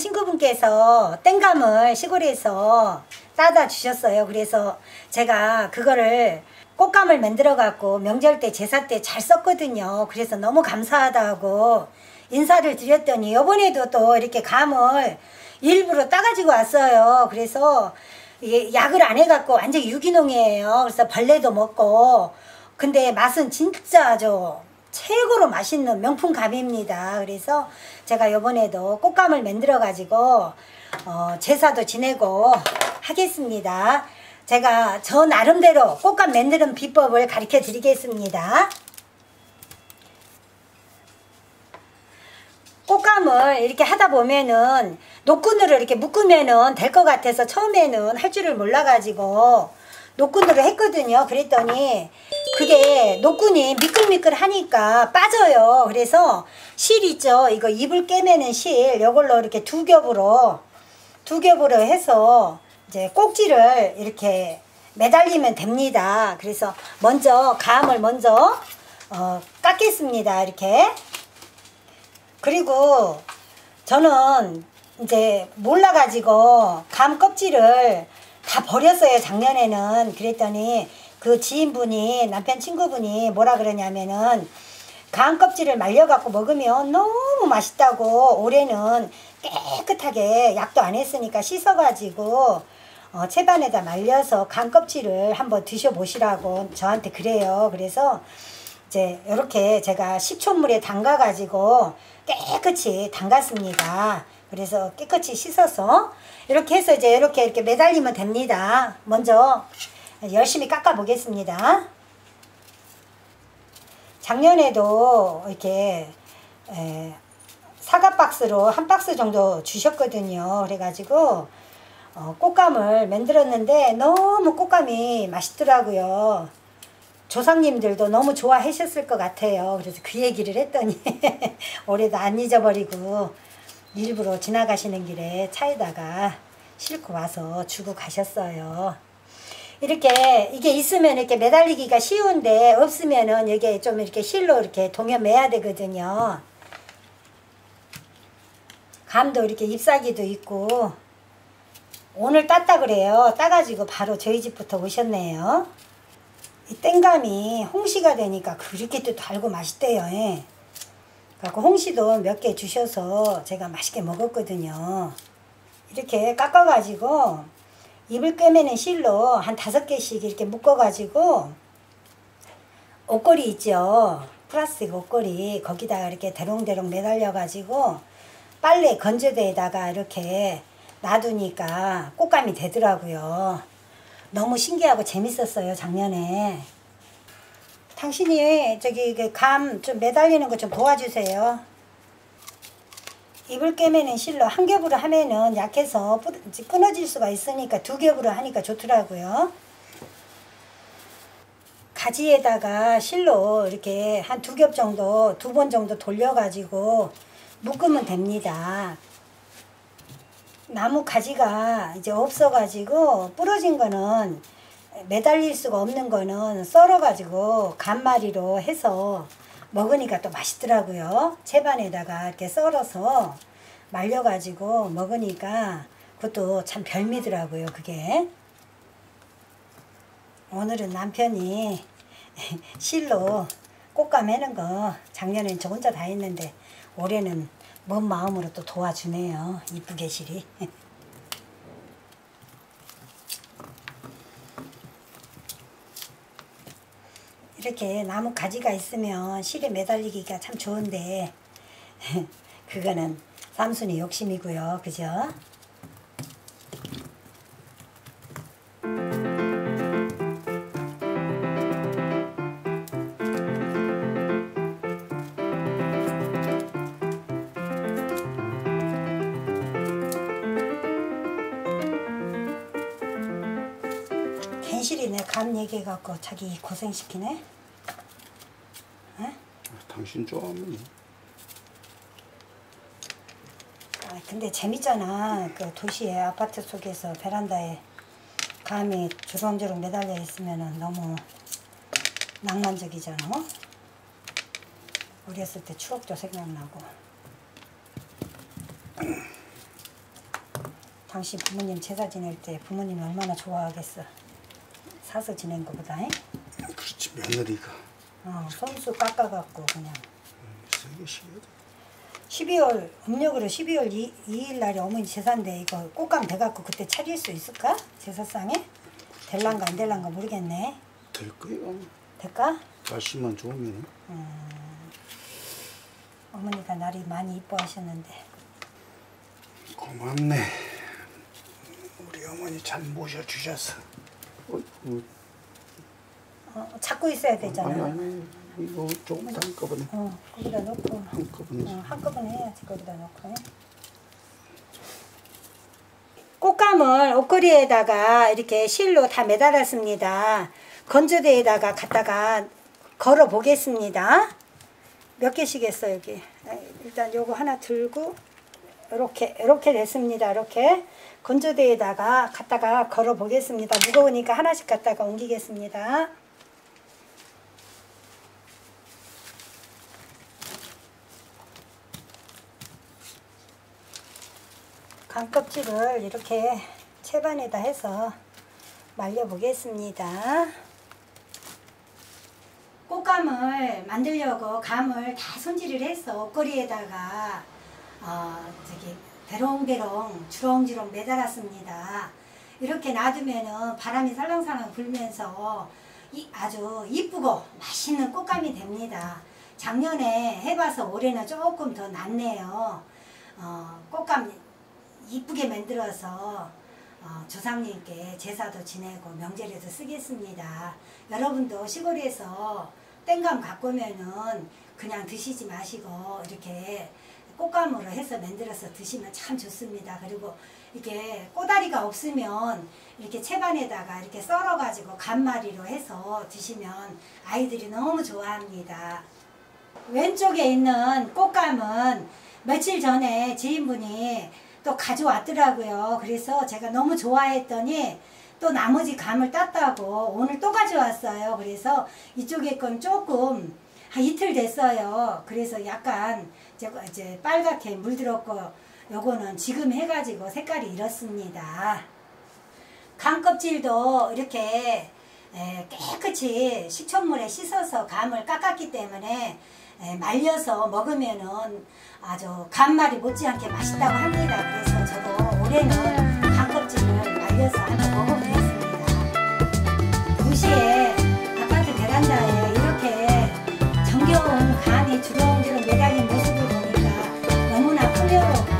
친구분께서 땡감을 시골에서 따다 주셨어요. 그래서 제가 그거를 꽃감을 만들어 갖고 명절 때 제사 때 잘 썼거든요. 그래서 너무 감사하다고 인사를 드렸더니 이번에도 또 이렇게 감을 일부러 따가지고 왔어요. 그래서 이게 약을 안 해갖고 완전 유기농이에요. 그래서 벌레도 먹고 근데 맛은 진짜 저 최고로 맛있는 명품 감입니다. 그래서 제가 이번에도 꽃감을 만들어 가지고 어, 제사도 지내고 하겠습니다. 제가 저 나름대로 꽃감 만드는 비법을 가르쳐 드리겠습니다. 꽃감을 이렇게 하다 보면은 노끈으로 이렇게 묶으면은 될 것 같아서 처음에는 할 줄을 몰라가지고 노끈으로 했거든요. 그랬더니 그게 노끈이 미끌미끌 하니까 빠져요. 그래서 실 있죠. 이거 이불 깨매는 실 이걸로 이렇게 두 겹으로 두 겹으로 해서 이제 꼭지를 이렇게 매달리면 됩니다. 그래서 먼저 감을 먼저 어, 깎겠습니다. 이렇게 그리고 저는 이제 몰라가지고 감 껍질을 다 버렸어요 작년에는 그랬더니 그 지인분이 남편 친구분이 뭐라 그러냐면은 감 껍질을 말려갖고 먹으면 너무 맛있다고 올해는 깨끗하게 약도 안 했으니까 씻어가지고 어, 채반에다 말려서 감 껍질을 한번 드셔보시라고 저한테 그래요 그래서 이제 이렇게 제가 식초물에 담가가지고 깨끗이 담갔습니다. 그래서 깨끗이 씻어서 이렇게 해서 이제 이렇게 이렇게 매달리면 됩니다. 먼저 열심히 깎아 보겠습니다. 작년에도 이렇게 에, 사과 박스로 한 박스 정도 주셨거든요. 그래가지고 어, 꽃감을 만들었는데 너무 꽃감이 맛있더라고요. 조상님들도 너무 좋아하셨을 것 같아요. 그래서 그 얘기를 했더니 올해도 안 잊어버리고 일부러 지나가시는 길에 차에다가 싣고 와서 주고 가셨어요. 이렇게 이게 있으면 이렇게 매달리기가 쉬운데 없으면은 이게 좀 이렇게 실로 이렇게 동여매야 되거든요. 감도 이렇게 잎사귀도 있고 오늘 땄다 그래요. 따가지고 바로 저희 집부터 오셨네요. 이 땡감이 홍시가 되니까 그렇게 또 달고 맛있대요. 예. 그래고 홍시도 몇 개 주셔서 제가 맛있게 먹었거든요. 이렇게 깎아가지고 입을 꿰매는 실로 한 다섯 개씩 이렇게 묶어가지고 옷걸이 있죠. 플라스틱 옷걸이 거기다가 이렇게 대롱대롱 매달려가지고 빨래 건조대에다가 이렇게 놔두니까 꽃감이 되더라고요. 너무 신기하고 재밌었어요 작년에. 당신이 저기 그감좀 매달리는 거 좀 도와주세요. 입을 깨매는 실로 한 겹으로 하면은 약해서 끊어질 수가 있으니까 두 겹으로 하니까 좋더라고요. 가지에다가 실로 이렇게 한 두 겹 정도 두 번 정도 돌려가지고 묶으면 됩니다. 나무 가지가 이제 없어가지고 부러진 거는 매달릴 수가 없는 거는 썰어가지고 간마리로 해서 먹으니까 또 맛있더라고요. 채반에다가 이렇게 썰어서 말려가지고 먹으니까 그것도 참 별미더라고요. 그게. 오늘은 남편이 실로 꽃감 해는 거 작년엔 저 혼자 다 했는데 올해는 먼 마음으로 또 도와주네요. 이쁘게 실이. 이렇게 나무 가지가 있으면 실에 매달리기가 참 좋은데 그거는 삼순이 욕심이고요. 그죠? 괜시리 내감 얘기해갖고 자기 고생시키네? 에? 당신 좋아하면 아, 근데 재밌잖아. 그 도시의 아파트 속에서 베란다에 감이 주렁주렁 매달려 있으면 너무 낭만적이잖아. 어렸을 때 추억도 생각나고. 당신 부모님 제사 지낼 때 부모님이 얼마나 좋아하겠어. 사서 지낸 것보다. 잉? 그렇지 며느리가 어, 손수 깎아갖고 그냥. 세게 시켜야 12월 음력으로 12월 2, 2일 날이 어머니 제사인데 이거 꽃감 돼갖고 그때 차릴 수 있을까? 제사상에? 될란가 안 될란가 모르겠네. 될 거예요. 될까? 날씨만 좋으면 어머니가 날이 많이 이뻐하셨는데. 고맙네. 우리 어머니 잘 모셔주셔서. 어, 잡고 있어야 되잖아. 아니 아니 이거 조금 더 한꺼번에 어, 거기다 놓고. 한꺼번에 어, 한꺼번에 해야지 거기다 놓고. 꽃감을 옷걸이에다가 이렇게 실로 다 매달았습니다. 건조대에다가 갖다가 걸어 보겠습니다. 몇 개씩 했어 여기. 아, 일단 요거 하나 들고 이렇게 이렇게 됐습니다. 이렇게 건조대에다가 갖다가 걸어 보겠습니다. 무거우니까 하나씩 갖다가 옮기겠습니다. 강껍질을 이렇게 채반에다 해서 말려 보겠습니다. 꽃감을 만들려고 감을 다 손질을 해서 옷걸이에다가 어, 저기 대롱대롱 주렁주렁 매달았습니다. 이렇게 놔두면은 바람이 살랑살랑 불면서 이, 아주 이쁘고 맛있는 꽃감이 됩니다. 작년에 해봐서 올해는 조금 더 낫네요. 어, 꽃감 이쁘게 만들어서 어, 조상님께 제사도 지내고 명절에도 쓰겠습니다. 여러분도 시골에서 땡감 갖고 오면은 그냥 드시지 마시고 이렇게 꽃감으로 해서 만들어서 드시면 참 좋습니다. 그리고 이게 꼬다리가 없으면 이렇게 채반에다가 이렇게 썰어가지고 간마리로 해서 드시면 아이들이 너무 좋아합니다. 왼쪽에 있는 꽃감은 며칠 전에 지인분이 또 가져왔더라고요. 그래서 제가 너무 좋아했더니 또 나머지 감을 땄다고 오늘 또 가져왔어요. 그래서 이쪽에 건 조금 한 이틀 됐어요. 그래서 약간 이제, 이제 빨갛게 물들었고 요거는 지금 해가지고 색깔이 이렇습니다. 감 껍질도 이렇게 에, 깨끗이 식초물에 씻어서 감을 깎았기 때문에 에, 말려서 먹으면은 아주 간말이 못지않게 맛있다고 합니다. 그래서 저도 올해는 감 껍질을 말려서 한번 먹어봤습니다. 주렁주렁 매달린 모습을 보니까 너무나 풍요롭고